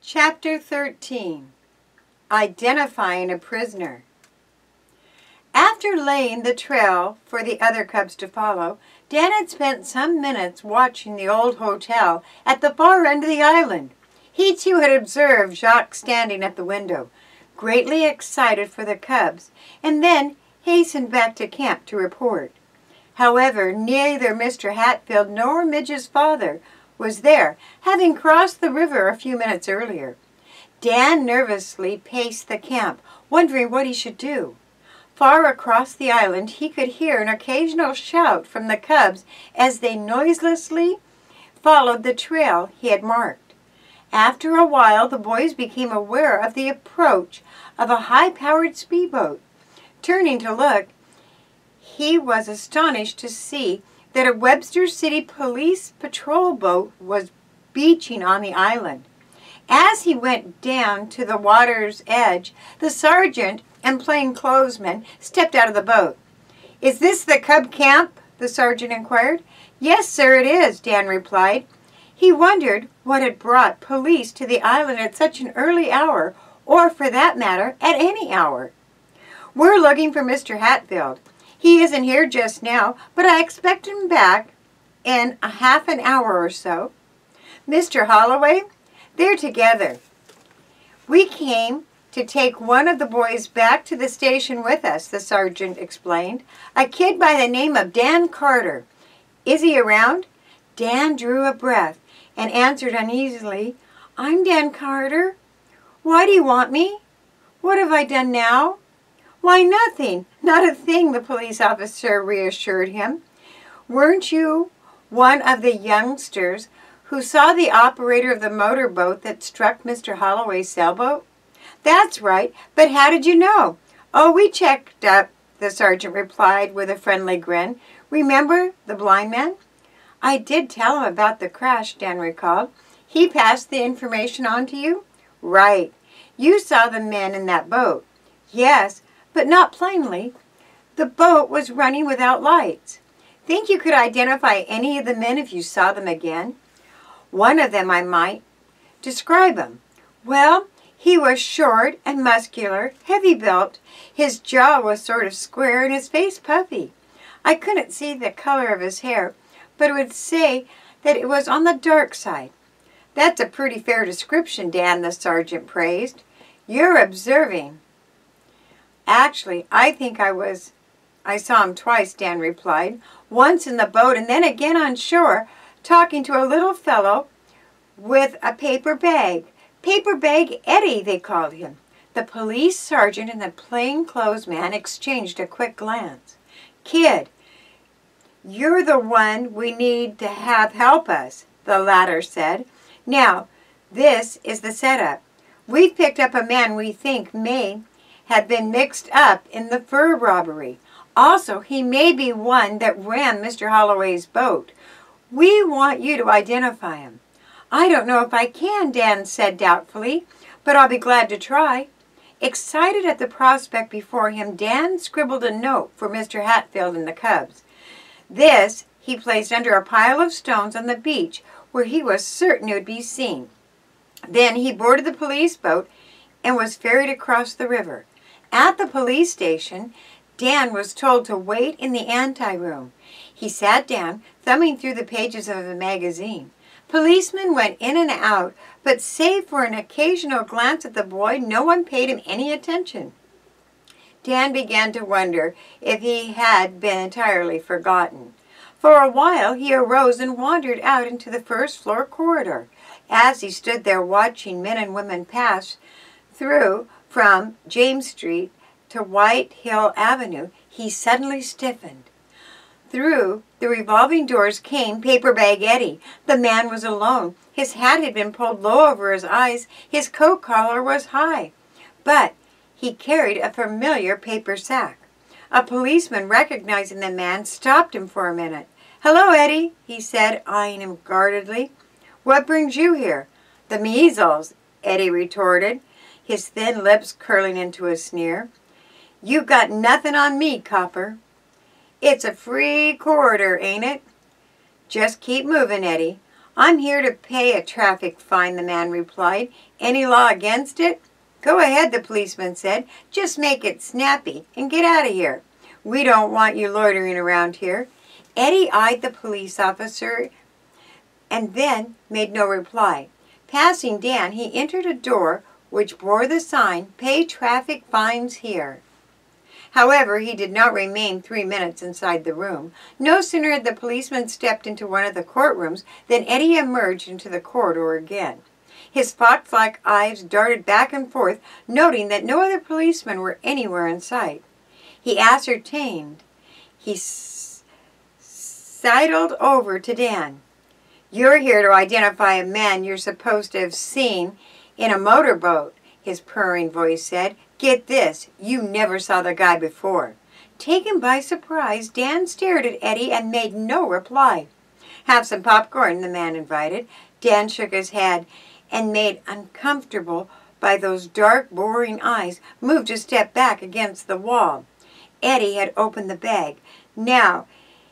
Chapter 13 Identifying a Prisoner After laying the trail for the other cubs to follow, Dan had spent some minutes watching the old hotel at the far end of the island. He too had observed Jacques standing at the window, greatly excited for the cubs, and then hastened back to camp to report. However, neither Mr. Hatfield nor Midge's father was there, having crossed the river a few minutes earlier. Dan nervously paced the camp, wondering what he should do. Far across the island, he could hear an occasional shout from the cubs as they noiselessly followed the trail he had marked. After a while, the boys became aware of the approach of a high-powered speedboat. Turning to look, he was astonished to see that a Webster City police patrol boat was beaching on the island. As he went down to the water's edge, the sergeant and plainclothesman stepped out of the boat. Is this the cub camp? the sergeant inquired. Yes, sir, it is, Dan replied. He wondered what had brought police to the island at such an early hour, or for that matter, at any hour. We're looking for Mr. Hatfield. He isn't here just now, but I expect him back in a half an hour or so. Mr. Holloway, they're together. We came to take one of the boys back to the station with us, the sergeant explained. A kid by the name of Dan Carter. Is he around? Dan drew a breath and answered uneasily, I'm Dan Carter. Why do you want me? What have I done now? Why, nothing. Not a thing, the police officer reassured him. Weren't you one of the youngsters who saw the operator of the motorboat that struck Mr. Holloway's sailboat? That's right, but how did you know? Oh, we checked up, the sergeant replied with a friendly grin. Remember the blind man? I did tell him about the crash, Dan recalled. He passed the information on to you? Right. You saw the men in that boat. Yes, but not plainly. The boat was running without lights. Think you could identify any of the men if you saw them again? One of them I might. Describe him. Well, he was short and muscular, heavy built. His jaw was sort of square and his face puffy. I couldn't see the color of his hair, but would say that it was on the dark side. That's a pretty fair description, Dan, the sergeant praised. You're observing. Actually, I think I was, I saw him twice, Dan replied. Once in the boat and then again on shore, talking to a little fellow with a paper bag. Paper Bag Eddie, they called him. The police sergeant and the plainclothes man exchanged a quick glance. Kid, you're the one we need to have help us, the latter said. Now, this is the setup. We've picked up a man we think may have been mixed up in the fur robbery. Also, he may be one that ran Mr. Holloway's boat. We want you to identify him. I don't know if I can, Dan said doubtfully, but I'll be glad to try. Excited at the prospect before him, Dan scribbled a note for Mr. Hatfield and the cubs. This he placed under a pile of stones on the beach where he was certain it would be seen. Then he boarded the police boat and was ferried across the river. At the police station, Dan was told to wait in the anteroom. He sat down, thumbing through the pages of the magazine. Policemen went in and out, but save for an occasional glance at the boy, no one paid him any attention. Dan began to wonder if he had been entirely forgotten. For a while he arose and wandered out into the first floor corridor. As he stood there watching men and women pass through from James Street to White Hill Avenue, he suddenly stiffened. Through the revolving doors came Paper Bag Eddie. The man was alone. His hat had been pulled low over his eyes. His coat collar was high. But he carried a familiar paper sack. A policeman, recognizing the man, stopped him for a minute. Hello, Eddie, he said, eyeing him guardedly. What brings you here? The measles, Eddie retorted. his thin lips curling into a sneer. You got nothing on me, copper. It's a free corridor, ain't it? Just keep moving, Eddie. I'm here to pay a traffic fine, the man replied. Any law against it? Go ahead, the policeman said. Just make it snappy and get out of here. We don't want you loitering around here. Eddie eyed the police officer and then made no reply. Passing Dan, he entered a door which bore the sign, Pay Traffic Fines Here. However, he did not remain three minutes inside the room. No sooner had the policeman stepped into one of the courtrooms than Eddie emerged into the corridor again. His fox-like eyes darted back and forth, noting that no other policemen were anywhere in sight. He ascertained. He sidled over to Dan. You're here to identify a man you're supposed to have seen in a motorboat, his purring voice said. Get this, you never saw the guy before. Taken by surprise, Dan stared at Eddie and made no reply. Have some popcorn, the man invited. Dan shook his head and made uncomfortable by those dark, boring eyes, moved a step back against the wall. Eddie had opened the bag. Now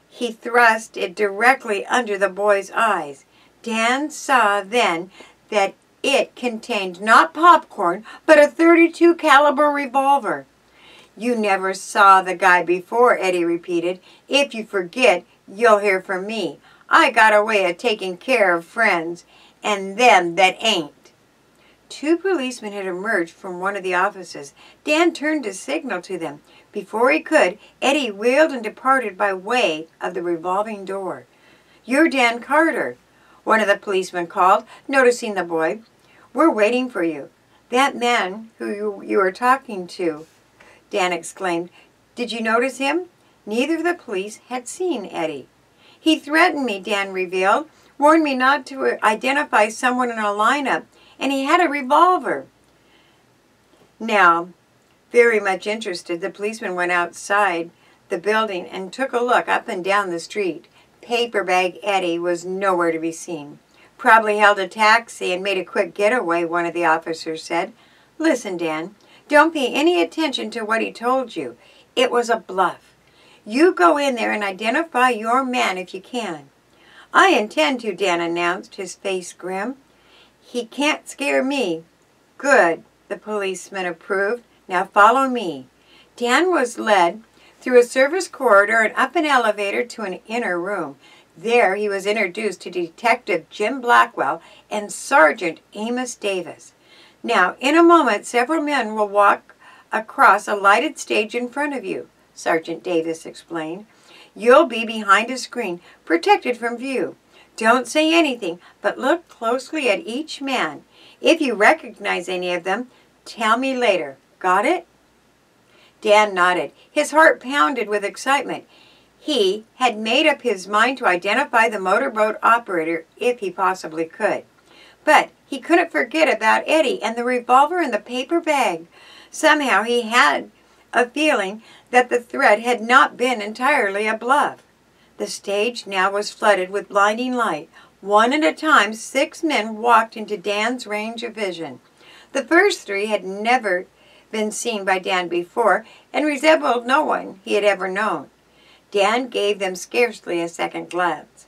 he thrust it directly under the boy's eyes. Dan saw then that it contained not popcorn, but a 32 caliber revolver. You never saw the guy before, Eddie repeated. If you forget, you'll hear from me. I got a way of taking care of friends and them that ain't. Two policemen had emerged from one of the offices. Dan turned to signal to them. Before he could, Eddie wheeled and departed by way of the revolving door. You're Dan Carter, one of the policemen called, noticing the boy. We're waiting for you. That man who you, you were talking to, Dan exclaimed. Did you notice him? Neither of the police had seen Eddie. He threatened me, Dan revealed warned me not to identify someone in a lineup, and he had a revolver. Now, very much interested, the policeman went outside the building and took a look up and down the street. Paperbag Eddie was nowhere to be seen. Probably held a taxi and made a quick getaway, one of the officers said. Listen, Dan, don't pay any attention to what he told you. It was a bluff. You go in there and identify your man if you can. I intend to, Dan announced, his face grim. He can't scare me. Good, the policeman approved. Now follow me. Dan was led through a service corridor and up an elevator to an inner room. There he was introduced to Detective Jim Blackwell and Sergeant Amos Davis. Now, in a moment, several men will walk across a lighted stage in front of you, Sergeant Davis explained. You'll be behind a screen, protected from view. Don't say anything, but look closely at each man. If you recognize any of them, tell me later. Got it? Dan nodded. His heart pounded with excitement. He had made up his mind to identify the motorboat operator if he possibly could. But he couldn't forget about Eddie and the revolver in the paper bag. Somehow he had a feeling that the threat had not been entirely a bluff. The stage now was flooded with blinding light. One at a time, six men walked into Dan's range of vision. The first three had never been seen by Dan before and resembled no one he had ever known. Dan gave them scarcely a second glance.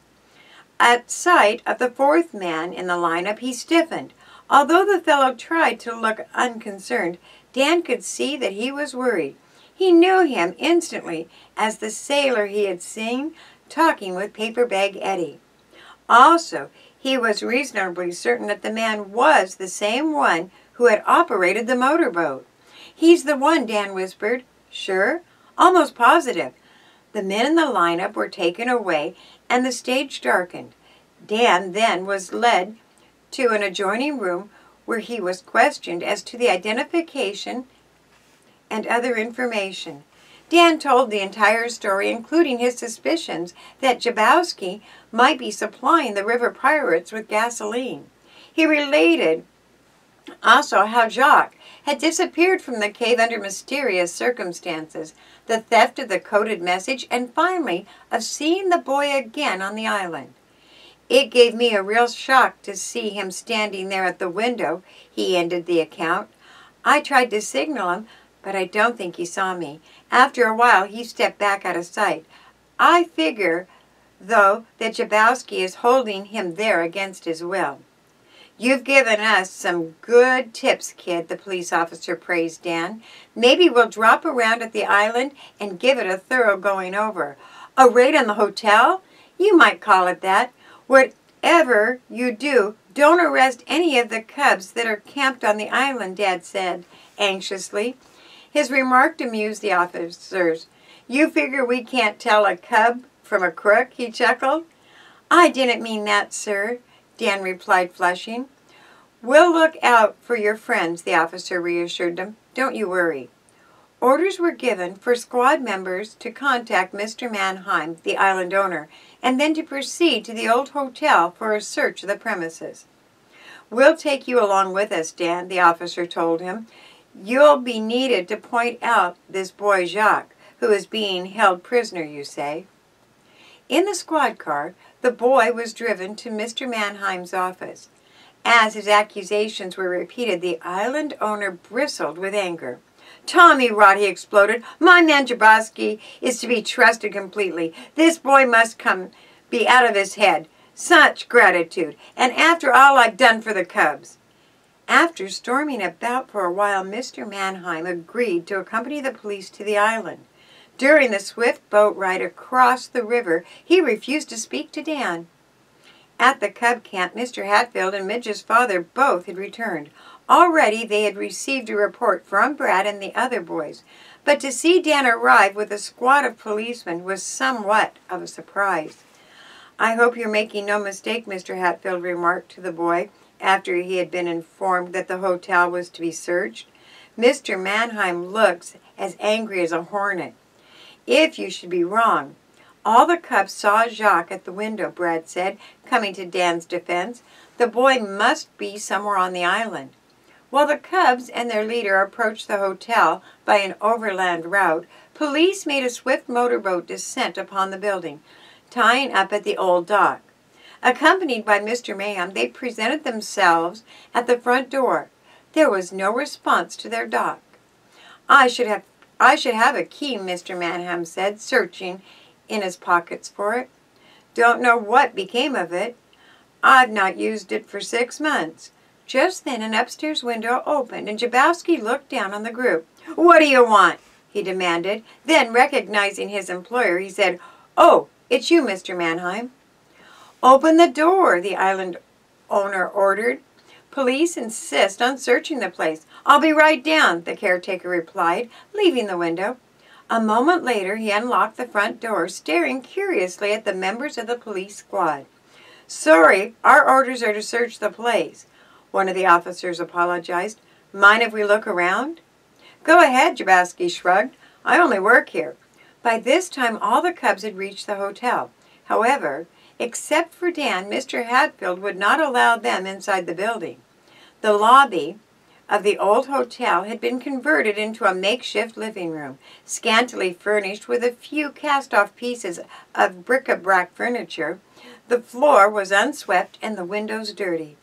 At sight of the fourth man in the lineup, he stiffened. Although the fellow tried to look unconcerned, Dan could see that he was worried. He knew him instantly as the sailor he had seen talking with Paperbag Eddie. Also, he was reasonably certain that the man was the same one who had operated the motorboat. He's the one, Dan whispered. Sure? Almost positive. The men in the lineup were taken away and the stage darkened. Dan then was led to an adjoining room where he was questioned as to the identification and other information. Dan told the entire story, including his suspicions that Jabowski might be supplying the river pirates with gasoline. He related also how Jacques had disappeared from the cave under mysterious circumstances, the theft of the coded message, and finally of seeing the boy again on the island. It gave me a real shock to see him standing there at the window, he ended the account. I tried to signal him, but I don't think he saw me. After a while, he stepped back out of sight. I figure, though, that Jabowski is holding him there against his will. You've given us some good tips, kid, the police officer praised Dan. Maybe we'll drop around at the island and give it a thorough going over. A raid on the hotel? You might call it that. Whatever you do, don't arrest any of the cubs that are camped on the island, Dan said anxiously. His remark amused the officers. You figure we can't tell a cub from a crook, he chuckled. I didn't mean that, sir. Dan replied, flushing. We'll look out for your friends, the officer reassured them. Don't you worry. Orders were given for squad members to contact Mr. Mannheim, the island owner, and then to proceed to the old hotel for a search of the premises. We'll take you along with us, Dan, the officer told him. You'll be needed to point out this boy Jacques, who is being held prisoner, you say. In the squad car, the boy was driven to Mr. Mannheim's office. As his accusations were repeated, the island owner bristled with anger. Tommy Rod, he exploded. My man Jabowski is to be trusted completely. This boy must come be out of his head. Such gratitude. And after all I've done for the Cubs. After storming about for a while, Mr. Mannheim agreed to accompany the police to the island. During the swift boat ride across the river, he refused to speak to Dan. At the cub camp, Mr. Hatfield and Midge's father both had returned. Already they had received a report from Brad and the other boys, but to see Dan arrive with a squad of policemen was somewhat of a surprise. I hope you're making no mistake, Mr. Hatfield remarked to the boy after he had been informed that the hotel was to be searched. Mr. Mannheim looks as angry as a hornet. If you should be wrong. All the cubs saw Jacques at the window, Brad said, coming to Dan's defense. The boy must be somewhere on the island. While the cubs and their leader approached the hotel by an overland route, police made a swift motorboat descent upon the building, tying up at the old dock. Accompanied by Mr. Mannheim, they presented themselves at the front door. There was no response to their knock. I should have I should have a key, Mr. Mannheim said, searching in his pockets for it. Don't know what became of it. I've not used it for six months. Just then an upstairs window opened and Jabowski looked down on the group. What do you want? he demanded. Then, recognizing his employer, he said, Oh, it's you, Mr. Mannheim. Open the door, the island owner ordered. Police insist on searching the place. I'll be right down, the caretaker replied, leaving the window. A moment later, he unlocked the front door, staring curiously at the members of the police squad. Sorry, our orders are to search the place, one of the officers apologized. Mind if we look around? Go ahead, Jabowski shrugged. I only work here. By this time, all the cubs had reached the hotel. However, except for Dan, Mr. Hatfield would not allow them inside the building. The lobby of the old hotel had been converted into a makeshift living room, scantily furnished with a few cast-off pieces of bric-a-brac furniture. The floor was unswept and the windows dirty.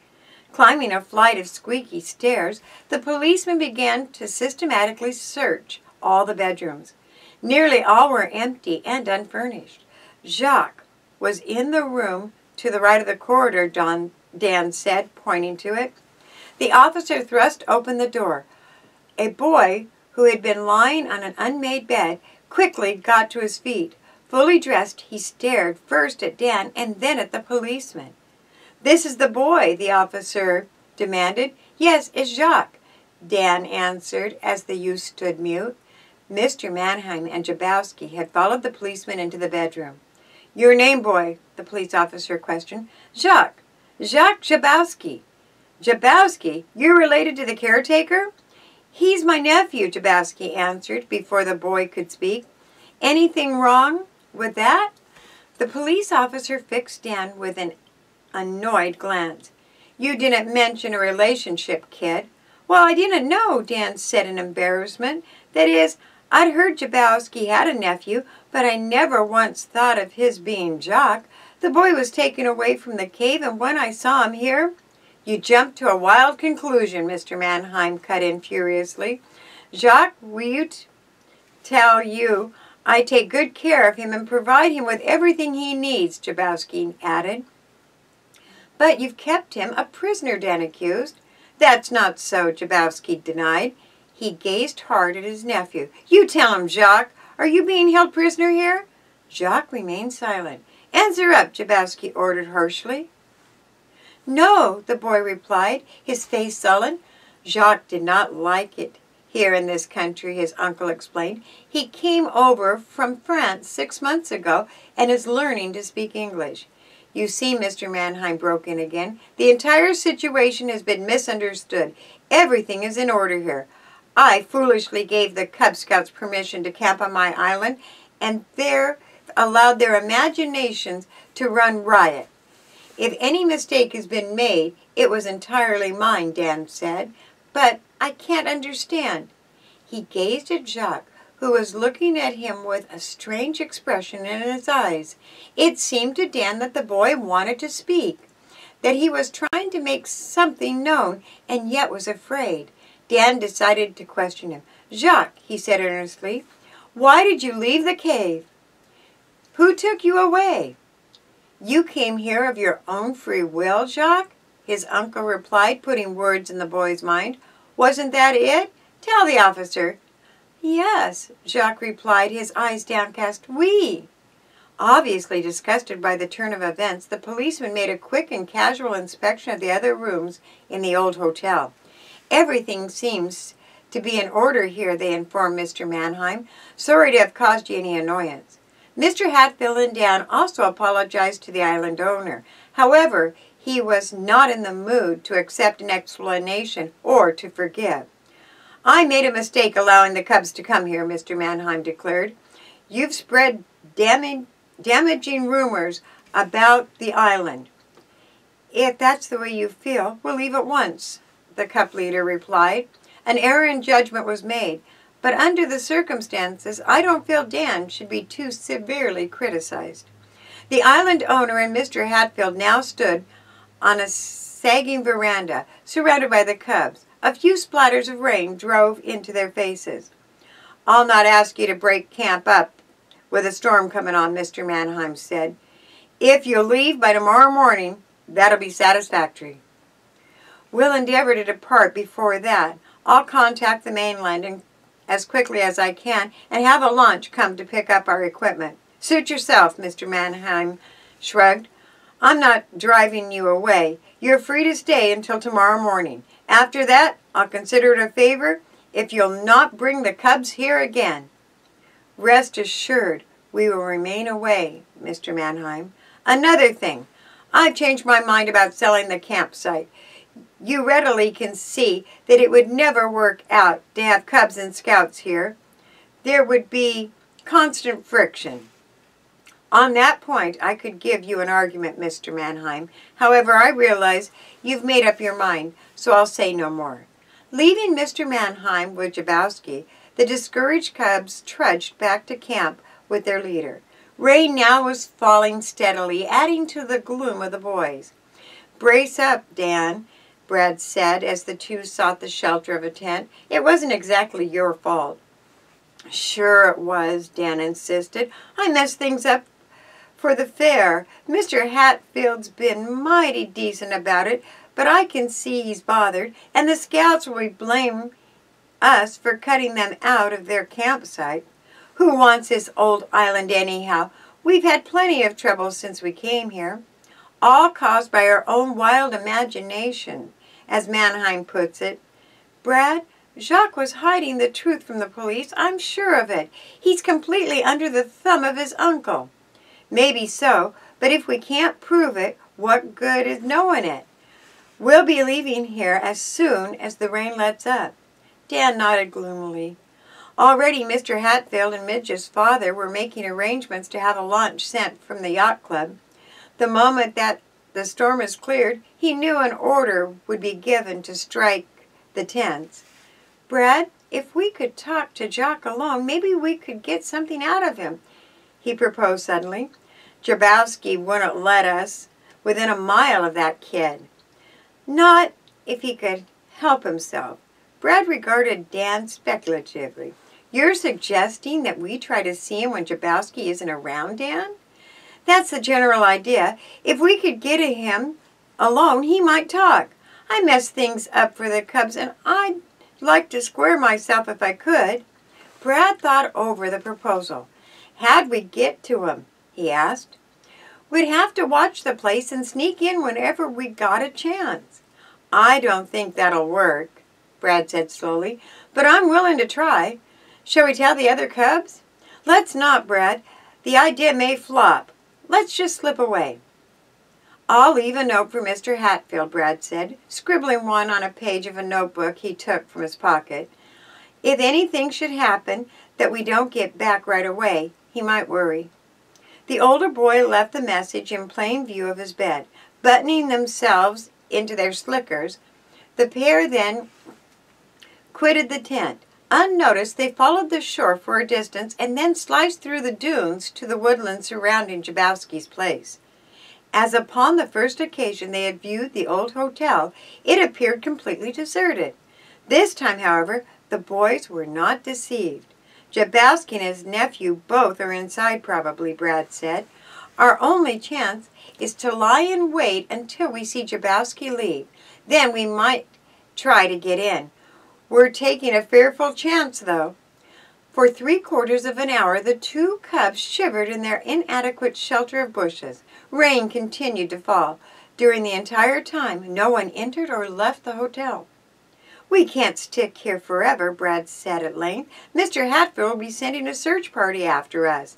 Climbing a flight of squeaky stairs, the policeman began to systematically search all the bedrooms. Nearly all were empty and unfurnished. Jacques was in the room to the right of the corridor, Don, Dan said, pointing to it. The officer thrust open the door. A boy who had been lying on an unmade bed quickly got to his feet. Fully dressed, he stared first at Dan and then at the policeman. This is the boy, the officer demanded. Yes, it's Jacques, Dan answered as the youth stood mute. Mr. Mannheim and Jabowski had followed the policeman into the bedroom. Your name, boy? the police officer questioned. Jacques. Jacques Jabowski. Jabowski, you're related to the caretaker? He's my nephew, Jabowski answered before the boy could speak. Anything wrong with that? The police officer fixed Dan with an annoyed glance. You didn't mention a relationship, kid. Well, I didn't know, Dan said in embarrassment. That is, I'd heard Jabowski had a nephew, but I never once thought of his being Jacques. The boy was taken away from the cave, and when I saw him here, You jumped to a wild conclusion, Mr. Mannheim cut in furiously. Jacques, will you tell you I take good care of him and provide him with everything he needs, Jabowski added. But you've kept him a prisoner, Dan accused. That's not so, Jabowski denied. He gazed hard at his nephew. You tell him, Jacques. Are you being held prisoner here? Jacques remained silent. Answer up, Jabowski ordered harshly. No, the boy replied, his face sullen. Jacques did not like it here in this country, his uncle explained. He came over from France six months ago and is learning to speak English. You see, Mr. Mannheim broke in again, the entire situation has been misunderstood. Everything is in order here. I foolishly gave the Cub Scouts permission to camp on my island and there allowed their imaginations to run riot. If any mistake has been made, it was entirely mine, Dan said. But I can't understand. He gazed at Jacques, who was looking at him with a strange expression in his eyes. It seemed to Dan that the boy wanted to speak, that he was trying to make something known and yet was afraid. Dan decided to question him. Jacques, he said earnestly, why did you leave the cave? Who took you away? You came here of your own free will, Jacques? His uncle replied, putting words in the boy's mind. Wasn't that it? Tell the officer. Yes, Jacques replied, his eyes downcast. We. Obviously disgusted by the turn of events, the policeman made a quick and casual inspection of the other rooms in the old hotel. Everything seems to be in order here, they informed Mr. Mannheim. Sorry to have caused you any annoyance. Mr. Hatfield and Dan also apologized to the island owner. However, he was not in the mood to accept an explanation or to forgive. I made a mistake allowing the Cubs to come here, Mr. Mannheim declared. You've spread damaging, damaging rumors about the island. If that's the way you feel, we'll leave at once, the Cub leader replied. An error in judgment was made, but under the circumstances, I don't feel Dan should be too severely criticized. The island owner and Mr. Hatfield now stood on a sagging veranda, surrounded by the cubs. A few splatters of rain drove into their faces. I'll not ask you to break camp up with a storm coming on, Mr. Mannheim said. If you'll leave by tomorrow morning, that'll be satisfactory. We'll endeavor to depart before that. I'll contact the mainland and, as quickly as I can and have a launch come to pick up our equipment. Suit yourself, Mr. Mannheim shrugged. I'm not driving you away. You're free to stay until tomorrow morning. After that, I'll consider it a favor if you'll not bring the cubs here again. Rest assured, we will remain away, Mr. Mannheim. Another thing, I've changed my mind about selling the campsite. You readily can see that it would never work out to have cubs and scouts here. There would be constant friction. On that point, I could give you an argument, Mr. Mannheim. However, I realize you've made up your mind, so I'll say no more. Leaving Mr. Mannheim with Jabowski, the discouraged cubs trudged back to camp with their leader. Rain now was falling steadily, adding to the gloom of the boys. Brace up, Dan, Brad said as the two sought the shelter of a tent. It wasn't exactly your fault. Sure it was, Dan insisted. I messed things up for the fair. Mr. Hatfield's been mighty decent about it, but I can see he's bothered, and the scouts will blame us for cutting them out of their campsite. Who wants this old island anyhow? We've had plenty of trouble since we came here, all caused by our own wild imagination, as Mannheim puts it. Brad, Jacques was hiding the truth from the police, I'm sure of it. He's completely under the thumb of his uncle. Maybe so, but if we can't prove it, what good is knowing it? We'll be leaving here as soon as the rain lets up. Dan nodded gloomily. Already Mr. Hatfield and Midge's father were making arrangements to have a launch sent from the yacht club. The moment that the storm is cleared, he knew an order would be given to strike the tents. Brad, if we could talk to Jacques alone, maybe we could get something out of him, he proposed suddenly. Jabowski wouldn't let us within a mile of that kid. Not if he could help himself. Brad regarded Dan speculatively. You're suggesting that we try to see him when Jabowski isn't around, Dan? That's the general idea. If we could get him alone, he might talk. I mess things up for the Cubs, and I'd like to square myself if I could. Brad thought over the proposal. How'd we get to him? He asked. We'd have to watch the place and sneak in whenever we got a chance. I don't think that'll work, Brad said slowly, but I'm willing to try. Shall we tell the other cubs? Let's not, Brad. The idea may flop. Let's just slip away. I'll leave a note for Mr. Hatfield, Brad said, scribbling one on a page of a notebook he took from his pocket. If anything should happen that we don't get back right away, he might worry. The older boy left the message in plain view of his bed. Buttoning themselves into their slickers, the pair then quitted the tent. Unnoticed, they followed the shore for a distance and then sliced through the dunes to the woodland surrounding Jabowski's place. As upon the first occasion they had viewed the old hotel, it appeared completely deserted. This time, however, the boys were not deceived. Jabowski and his nephew both are inside probably, Brad said. Our only chance is to lie in wait until we see Jabowski leave. Then we might try to get in. We're taking a fearful chance, though. For three quarters of an hour, the two cubs shivered in their inadequate shelter of bushes. Rain continued to fall. During the entire time, no one entered or left the hotel. We can't stick here forever, Brad said at length. Mr. Hatfield will be sending a search party after us.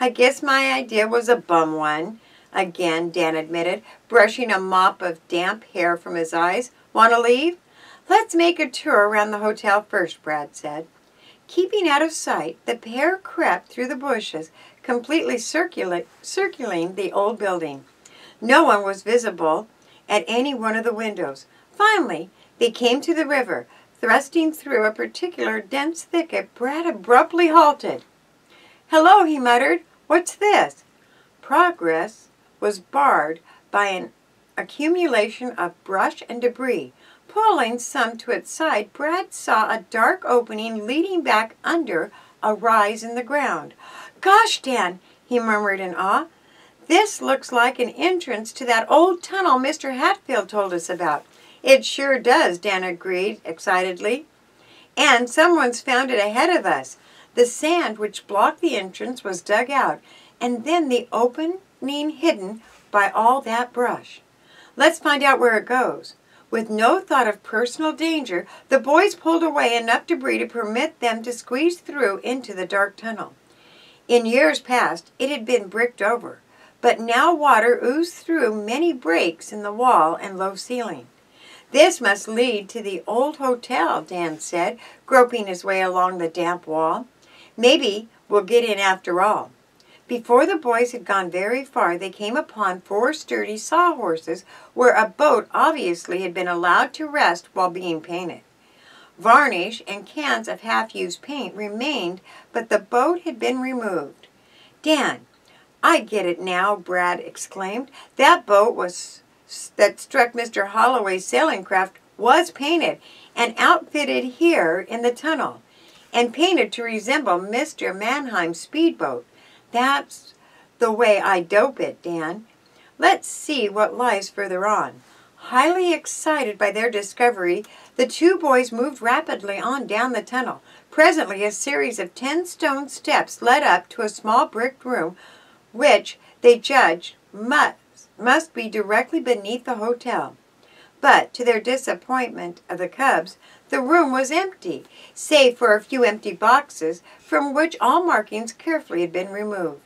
I guess my idea was a bum one. Again, Dan admitted, brushing a mop of damp hair from his eyes. Want to leave? Let's make a tour around the hotel first, Brad said. Keeping out of sight, the pair crept through the bushes, completely circling the old building. No one was visible at any one of the windows. Finally, they came to the river. Thrusting through a particular dense thicket, Brad abruptly halted. Hello, he muttered. What's this? Progress was barred by an accumulation of brush and debris. Pulling some to its side, Brad saw a dark opening leading back under a rise in the ground. Gosh, Dan, he murmured in awe. This looks like an entrance to that old tunnel Mr. Hatfield told us about. It sure does, Dan agreed excitedly. And someone's found it ahead of us. The sand which blocked the entrance was dug out, and then the opening hidden by all that brush. Let's find out where it goes. With no thought of personal danger, the boys pulled away enough debris to permit them to squeeze through into the dark tunnel. In years past, it had been bricked over, but now water oozed through many breaks in the wall and low ceiling. This must lead to the old hotel, Dan said, groping his way along the damp wall. Maybe we'll get in after all. Before the boys had gone very far, they came upon four sturdy sawhorses where a boat obviously had been allowed to rest while being painted. Varnish and cans of half-used paint remained, but the boat had been removed. Dan, I get it now, Brad exclaimed. That boat was that struck Mr. Holloway's sailing craft was painted and outfitted here in the tunnel and painted to resemble Mr. Mannheim's speedboat. That's the way I dope it, Dan. Let's see what lies further on. Highly excited by their discovery, the two boys moved rapidly on down the tunnel. Presently, a series of ten stone steps led up to a small brick room, which they judged must must be directly beneath the hotel. But to their disappointment of the cubs, the room was empty, save for a few empty boxes from which all markings carefully had been removed.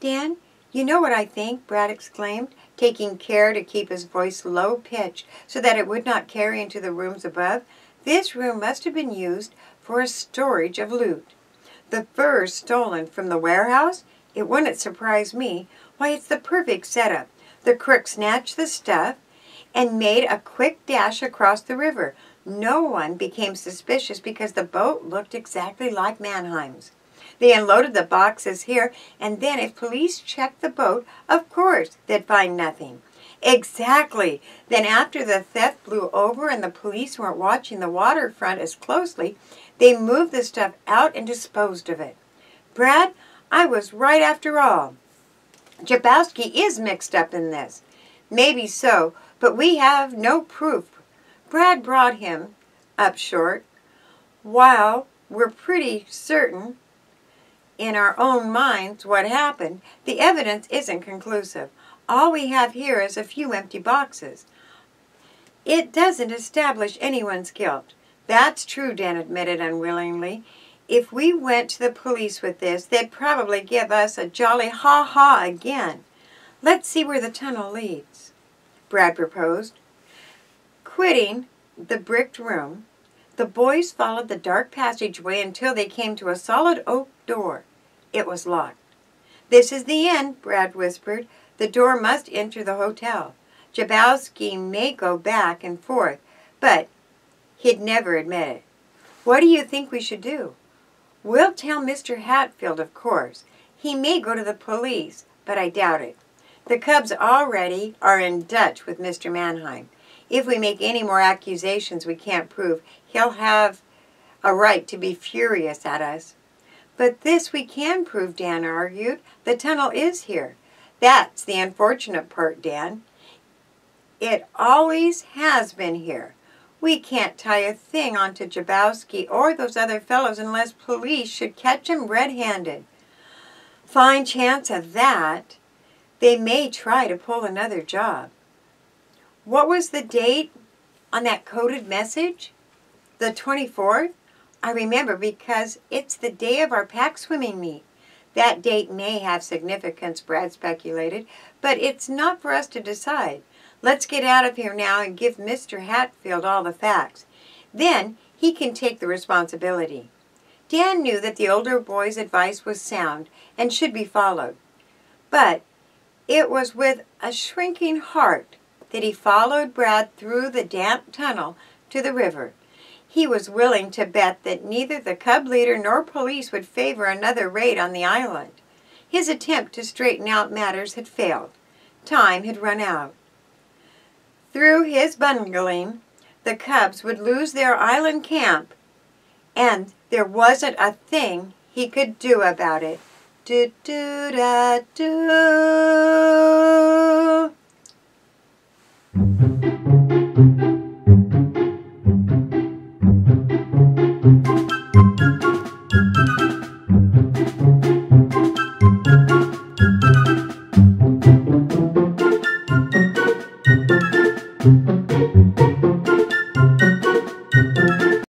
Dan, you know what I think, Brad exclaimed, taking care to keep his voice low pitched so that it would not carry into the rooms above. This room must have been used for a storage of loot. The furs stolen from the warehouse? It wouldn't surprise me. Why, it's the perfect setup. The crook snatched the stuff and made a quick dash across the river. No one became suspicious because the boat looked exactly like Mannheim's. They unloaded the boxes here, and then if police checked the boat, of course they'd find nothing. Exactly. Then after the theft blew over and the police weren't watching the waterfront as closely, they moved the stuff out and disposed of it. Brad, I was right after all. Jabowski is mixed up in this. Maybe so, but we have no proof. Brad brought him up short. While we're pretty certain in our own minds what happened, the evidence isn't conclusive. All we have here is a few empty boxes. It doesn't establish anyone's guilt. That's true, Dan admitted unwillingly. If we went to the police with this, they'd probably give us a jolly ha-ha again. Let's see where the tunnel leads, Brad proposed. Quitting the bricked room, the boys followed the dark passageway until they came to a solid oak door. It was locked. This is the end, Brad whispered. The door must enter the hotel. Jabowski may go back and forth, but he'd never admit it. What do you think we should do? We'll tell Mr. Hatfield, of course. He may go to the police, but I doubt it. The Cubs already are in Dutch with Mr. Mannheim. If we make any more accusations we can't prove, he'll have a right to be furious at us. But this we can prove, Dan argued. The tunnel is here. That's the unfortunate part, Dan. It always has been here. We can't tie a thing onto Jabowski or those other fellows unless police should catch him red-handed. Fine chance of that. They may try to pull another job. What was the date on that coded message? The 24th? I remember because it's the day of our pack swimming meet. That date may have significance, Brad speculated, but it's not for us to decide. Let's get out of here now and give Mr. Hatfield all the facts. Then he can take the responsibility. Dan knew that the older boy's advice was sound and should be followed. But it was with a shrinking heart that he followed Brad through the damp tunnel to the river. He was willing to bet that neither the cub leader nor police would favor another raid on the island. His attempt to straighten out matters had failed. Time had run out. Through his bungling, the cubs would lose their island camp, and there wasn't a thing he could do about it. Do do da do.